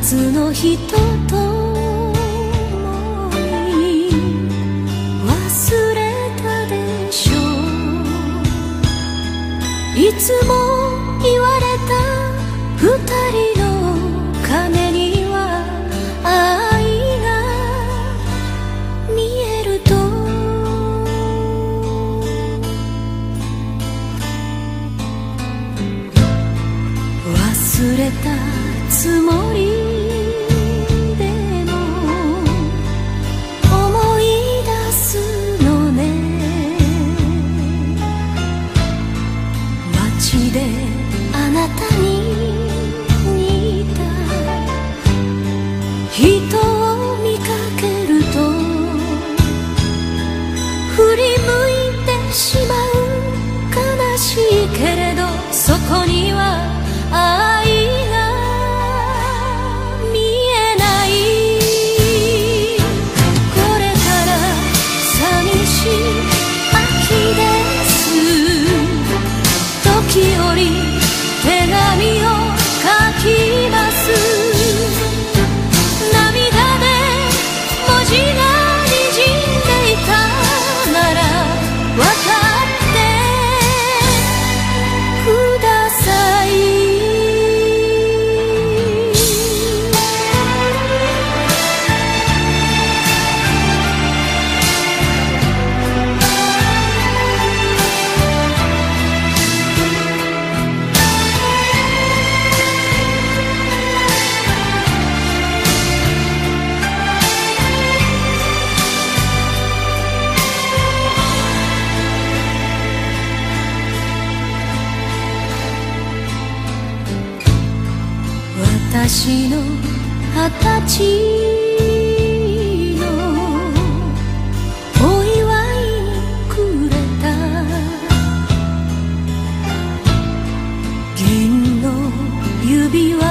別の人と思い忘れたでしょ。ういつも言われた二人の鐘には愛が見えると。忘れたつもりであなたに似た私の二十歳のお祝いくれた銀の指輪